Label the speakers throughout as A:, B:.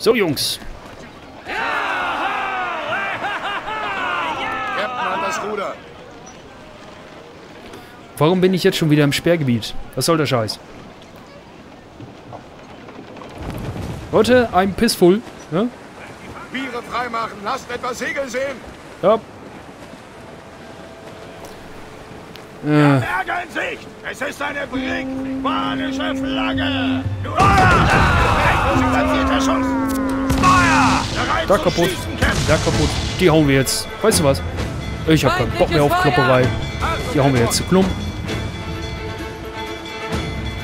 A: So, Jungs.
B: Captain das Ruder.
A: Warum bin ich jetzt schon wieder im Sperrgebiet? Was soll der Scheiß? Leute, I'm pissful. Ja?
B: Biere freimachen. Lasst etwas Segel sehen.
A: Ja. Äh,
B: Berge in Sicht. Es ist eine brigmanische Flagge. Feuer! Platzierter Schuss. Feuer! Bereit
A: da kaputt. Da kaputt. Die hauen wir jetzt. Weißt du was? Ich hab keinen Bock mehr auf Klopperei. Die hauen wir jetzt zu Klump.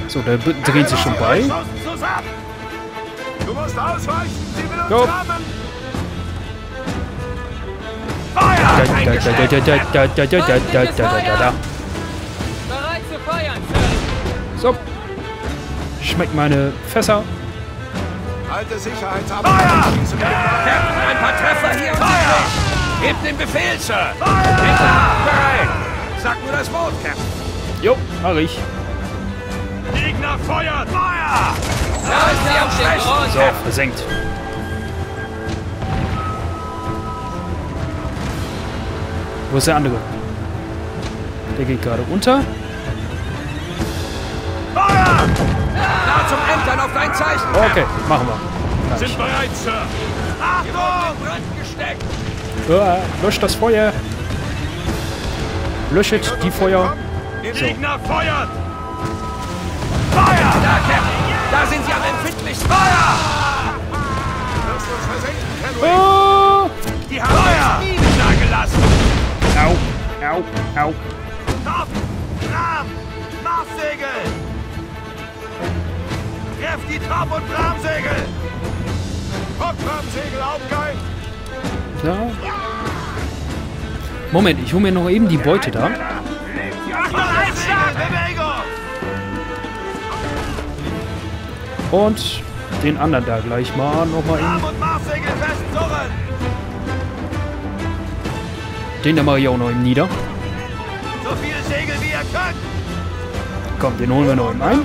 A: So, der dreht sich schon bei.
B: Du musst ausweichen, sie.
A: So. Schmeckt meine Fässer.
B: Alte Sicherheitsarbeit. Feuer!
C: Captain, ein paar Treffer hier
B: Feuer!
C: Gebt den Befehl, Sir.
B: Feuer!
C: Bereit. Sag nur das Wort, Captain.
A: Jo, mach ich.
B: Gegner feuert! Feuer!
C: Da ist sie am Schwächen.
A: So, versenkt. Wo ist der andere? Der geht gerade unter.
C: Zum Entern auf dein Zeichen.
A: Okay, machen wir.
B: Sind bereit, Sir. Achtung!
C: Brand gesteckt.
A: Ja, löscht das Feuer. Löschet die Feuer.
B: Gegner feuert! Feuer!
C: Da, Captain. Da sind sie am empfindlichsten.
B: Feuer! Wirst uns versenken, Kenway.
A: Oh!
B: Die haben Feuer! Minen da gelassen.
A: Au, au, au.
B: Top! Rahm! Marssegel! Treff die Top- und Rahmsegel! Hauptrahmsegel aufgeil!
A: Ja. Moment, ich hole mir noch eben die Beute da.
B: Segel, Bewegung!
A: Und den anderen da gleich mal nochmal eben.
B: und Marssegel festzurren!
A: Den da mache ich auch noch eben nieder.
B: So viele Segel wie ihr könnt!
A: Komm, den holen wir noch eben ein.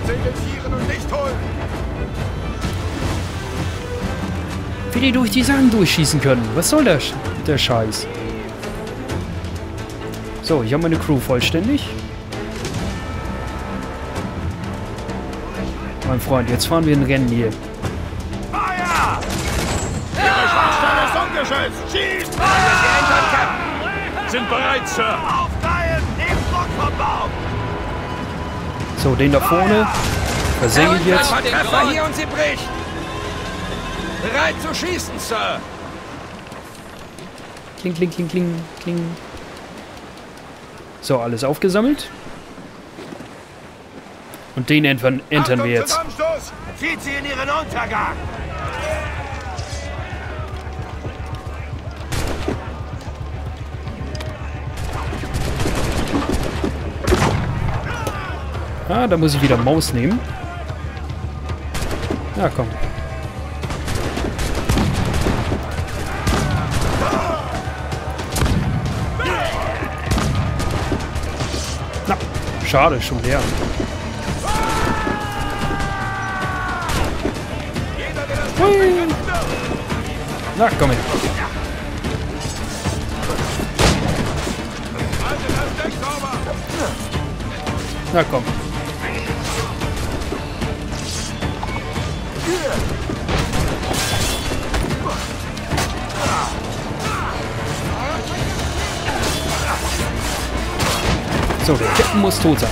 A: Wie die durch die Sachen durchschießen können. Was soll der, Sch- der Scheiß? So, ich habe meine Crew vollständig. Mein Freund, jetzt fahren wir ein Rennen hier.
B: Feuer! Ihre Schwachstelle ist ungeschützt! Schießt! Sind bereit, Sir! Aufteilen! Nehmt Druck vom Baum!
A: So, den da vorne versenke ich jetzt.
C: Treffer hier und sie bricht. Bereit zu schießen, Sir.
A: Kling, kling, kling, kling, kling. So, alles aufgesammelt. Und den entern, entern wir jetzt.
B: Zieht sie in ihren Untergang!
A: Ah, da muss ich wieder Maus nehmen. Ja, komm. Schade, schon leer. Hui. Na, komm her. Na komm. Yeah. So, der Captain muss tot sein.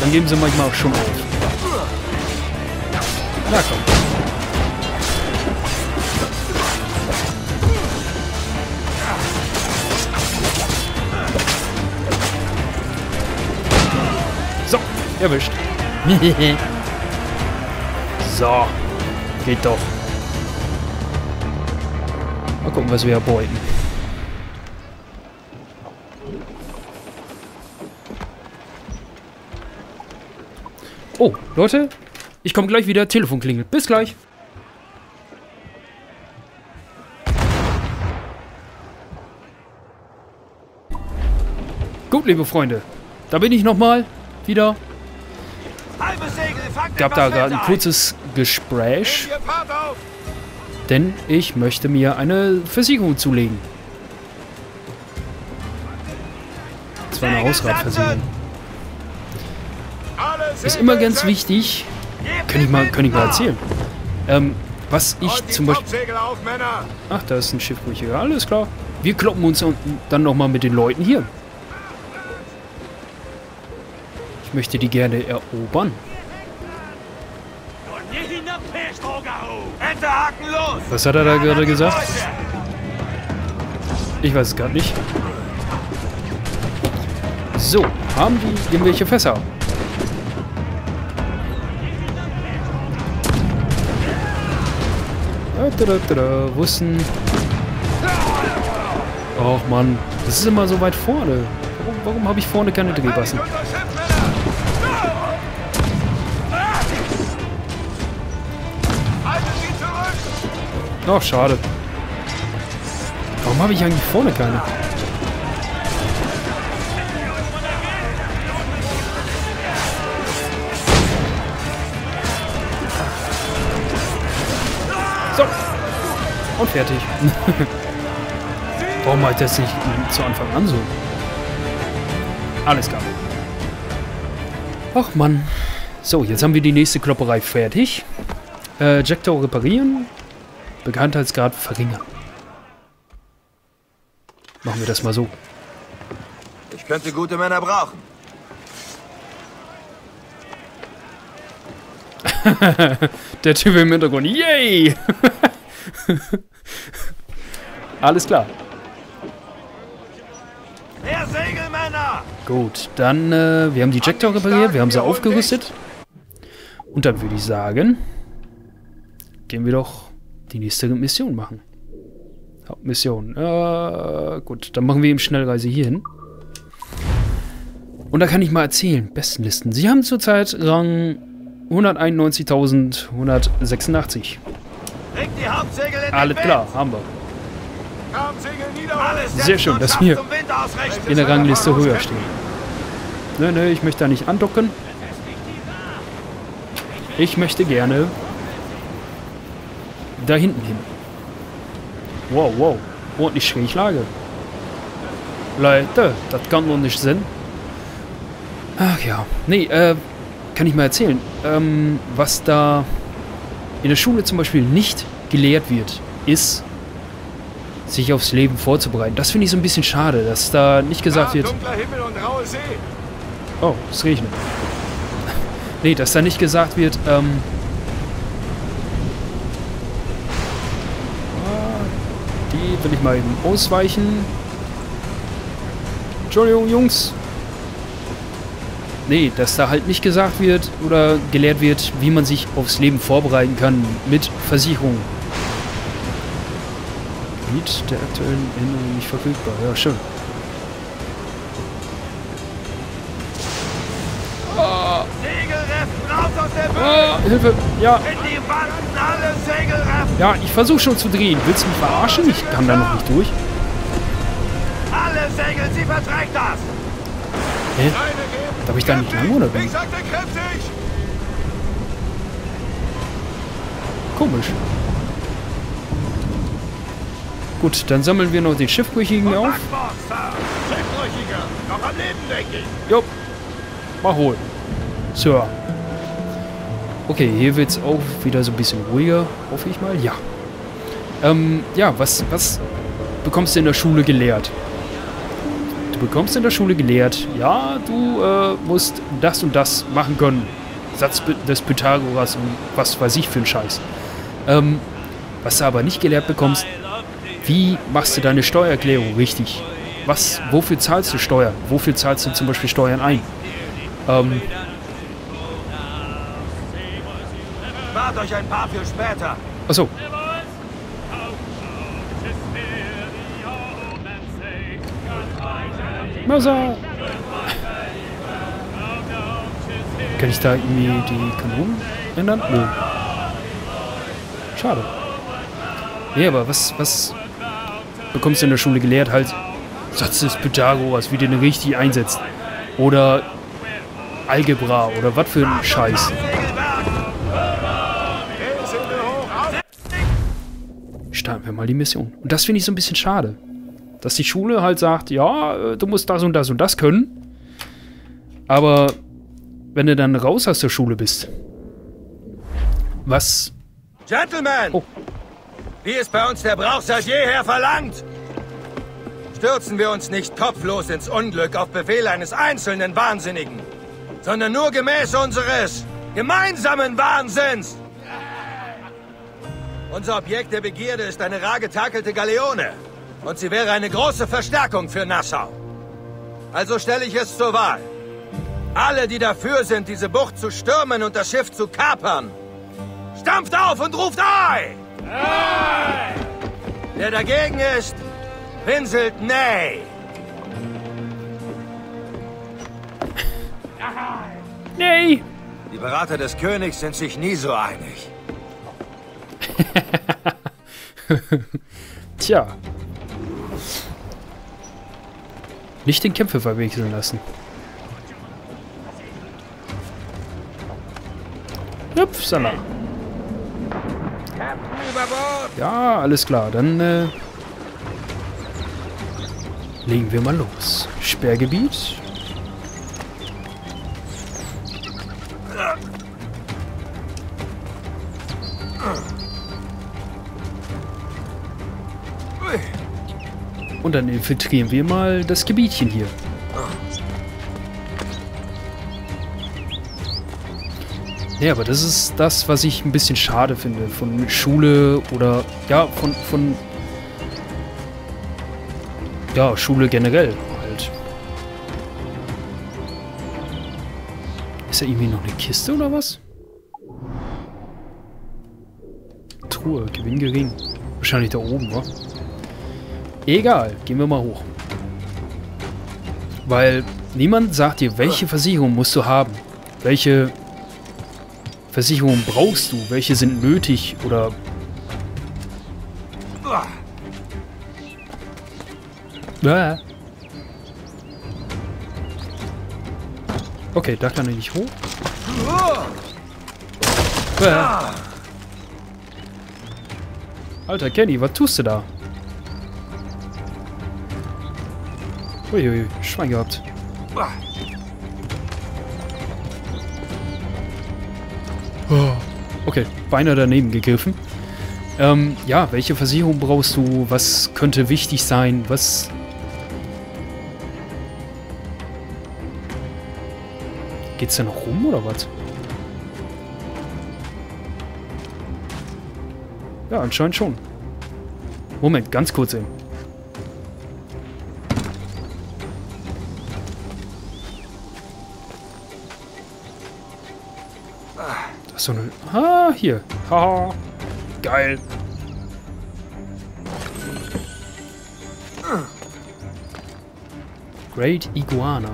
A: Dann geben sie manchmal auch schon auf. Na komm. So, erwischt. so, geht doch. Mal gucken, was wir erbeuten. Oh, Leute, ich komme gleich wieder. Telefon klingelt. Bis gleich. Gut, liebe Freunde. Da bin ich nochmal wieder. Gab da gerade ein kurzes Gespräch. Denn ich möchte mir eine Versicherung zulegen. Das war eine Hausratversicherung. Ist immer ganz wichtig, kann ich mal, kann ich mal erzählen. Ähm, was ich zum Beispiel... Ach, da ist ein Schiffbrüchiger. Alles klar. Wir kloppen uns dann nochmal mit den Leuten hier. Ich möchte die gerne erobern. Was hat er da gerade gesagt? Ich weiß es gerade nicht. So, haben die irgendwelche Fässer? Wussten. Och Mann, das ist immer so weit vorne. Warum, warum habe ich vorne keine Drehbassen? Ach, schade. Warum habe ich eigentlich vorne keine? Und fertig. Warum mache ich das nicht zu Anfang an so? Alles klar. Ach Mann. So, jetzt haben wir die nächste Klopperei fertig. Äh, Jacktor reparieren. Bekanntheitsgrad verringern. Machen wir das mal so.
C: Ich könnte gute Männer brauchen.
A: Der Typ im Hintergrund. Yay! Alles klar.
B: Mehr Segelmänner!
A: Gut, dann, äh, wir haben die Jacktor repariert, wir haben sie aufgerüstet. Und dann würde ich sagen, gehen wir doch die nächste Mission machen. Hauptmission. Äh, gut, dann machen wir eben Schnellreise hier hin. Und da kann ich mal erzählen, Bestenlisten. Sie haben zurzeit Rang 191.186. Alles klar, haben wir. Sehr schön, dass wir in der Rangliste höher stehen. Ne, ne, ich möchte da nicht andocken. Ich möchte gerne da hinten hin. Wow, wow. Ordentlich Schräglage. Leute, das kann doch nicht sein. Ach ja. Nee, äh, kann ich mal erzählen. Ähm, was da in der Schule zum Beispiel nicht gelehrt wird, ist, sich aufs Leben vorzubereiten. Das finde ich so ein bisschen schade, dass da nicht gesagt wird... Oh, es regnet. nee, dass da nicht gesagt wird, ähm, Die will ich mal eben ausweichen. Entschuldigung, Jungs. Nee, dass da halt nicht gesagt wird oder gelehrt wird, wie man sich aufs Leben vorbereiten kann mit Versicherung. Gebiet der aktuellen Änderung nicht verfügbar. Ja, schön. Oh. Hilfe! Ja! Ja, ich versuche schon zu drehen. Willst du mich verarschen? Ich kann da noch nicht durch.
B: Alle Segel, sie verträgt das!
A: Hä? Darf ich da nicht lang oder wie? Komisch. Gut, dann sammeln wir noch den Schiffbrüchigen auf.
B: Schiffbrüchiger, noch am Leben, denke ich.
A: Jo. Mach wohl. Sir. Okay, hier wird es auch wieder so ein bisschen ruhiger, hoffe ich mal. Ja. Ähm, ja, was, was bekommst du in der Schule gelehrt? Du bekommst in der Schule gelehrt, ja, du äh, musst das und das machen können. Satz des Pythagoras und was weiß ich für ein Scheiß. Ähm, was du aber nicht gelehrt bekommst, wie machst du deine Steuererklärung richtig? Was, wofür zahlst du Steuern? Wofür zahlst du zum Beispiel Steuern ein? Ähm,
B: Spart euch ein paar für später.
A: Achso. Mörser! Kann ich da irgendwie die Kanonen ändern? Nö. Schade. Nee, aber was, was bekommst du in der Schule gelehrt? Halt Satz des Pythagoras, wie du den richtig einsetzt. Oder Algebra oder was für ein Scheiß. starten wir mal die Mission. Und das finde ich so ein bisschen schade. Dass die Schule halt sagt, ja, äh, du musst das und das und das können. Aber wenn du dann raus aus der Schule bist, was...
B: Gentlemen!
A: Oh.
B: Wie es bei uns der Brauch seit jeher verlangt, stürzen wir uns nicht kopflos ins Unglück auf Befehl eines einzelnen Wahnsinnigen, sondern nur gemäß unseres gemeinsamen Wahnsinns. Unser Objekt der Begierde ist eine rar getakelte Galeone. Und sie wäre eine große Verstärkung für Nassau. Also stelle ich es zur Wahl. Alle, die dafür sind, diese Bucht zu stürmen und das Schiff zu kapern, stampft auf und ruft Ei! Ei! Der dagegen ist, pinselt Nay.
A: Nee!
B: Die Berater des Königs sind sich nie so einig.
A: Tja. Nicht den Kämpfe verwechseln lassen. Upsala. Ja, alles klar. Dann äh, legen wir mal los. Sperrgebiet. Und dann infiltrieren wir mal das Gebietchen hier. Ja, aber das ist das, was ich ein bisschen schade finde. Von Schule oder, ja, von, von, ja, Schule generell halt. Ist da irgendwie noch eine Kiste oder was? Truhe, Gewinn gering. Wahrscheinlich da oben, wa? Egal, gehen wir mal hoch. Weil niemand sagt dir, welche Versicherung musst du haben. Welche Versicherungen brauchst du? Welche sind nötig oder... Ah. Okay, da kann er nicht hoch. Ah. Alter, Kenny, was tust du da? Uiui, Schwein gehabt. Okay, beinahe daneben gegriffen. Ähm, ja, welche Versicherung brauchst du? Was könnte wichtig sein? Was... Geht's da noch rum oder was? Ja, anscheinend schon. Moment, ganz kurz eben. So eine... Ah, hier. Haha. Geil. Great Iguana.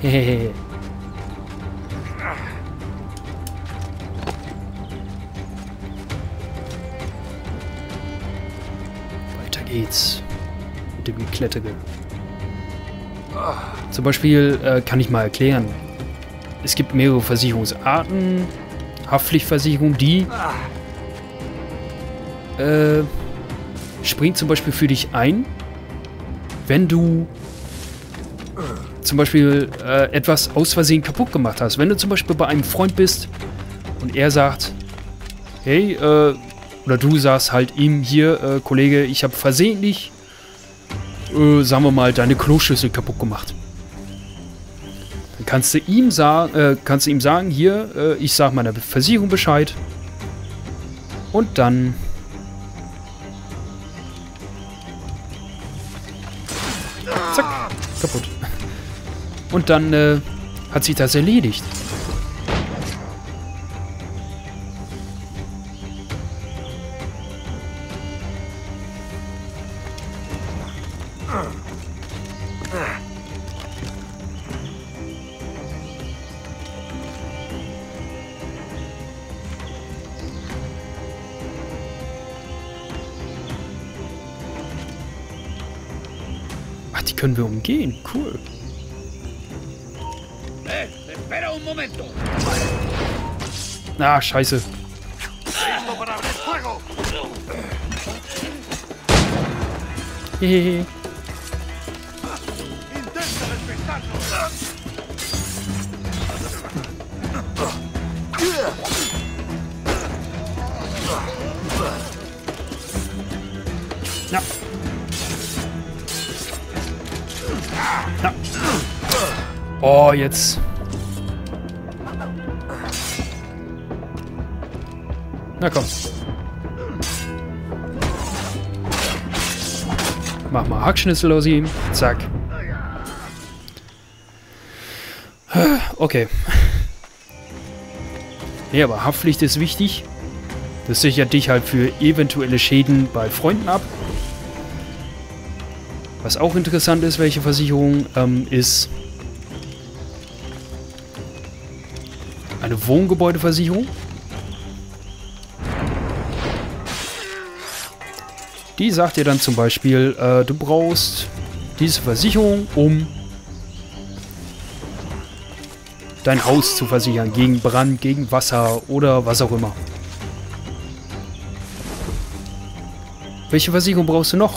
A: Hehehe. Geklettere. Zum Beispiel äh, kann ich mal erklären. Es gibt mehrere Versicherungsarten. Haftpflichtversicherung, die äh, springt zum Beispiel für dich ein, wenn du zum Beispiel äh, etwas aus Versehen kaputt gemacht hast. Wenn du zum Beispiel bei einem Freund bist und er sagt, hey, äh, oder du sagst halt ihm hier, äh, Kollege, ich habe versehentlich, äh, sagen wir mal, deine Kloschüssel kaputt gemacht. Dann kannst du ihm sagen, äh, kannst du ihm sagen, hier, äh, ich sag meiner Versicherung Bescheid. Und dann Zack, kaputt. Und dann äh, hat sich das erledigt. Ach, die können wir umgehen. Cool. Ah, scheiße. Hehehe. Ja. Oh, jetzt. Na komm. Mach mal Hackschnitzel aus ihm. Zack. Okay. Ja, aber Haftpflicht ist wichtig. Das sichert dich halt für eventuelle Schäden bei Freunden ab. Was auch interessant ist, welche Versicherung, ähm, ist eine Wohngebäudeversicherung. Die sagt dir dann zum Beispiel, äh, du brauchst diese Versicherung, um dein Haus zu versichern gegen Brand, gegen Wasser oder was auch immer. Welche Versicherung brauchst du noch?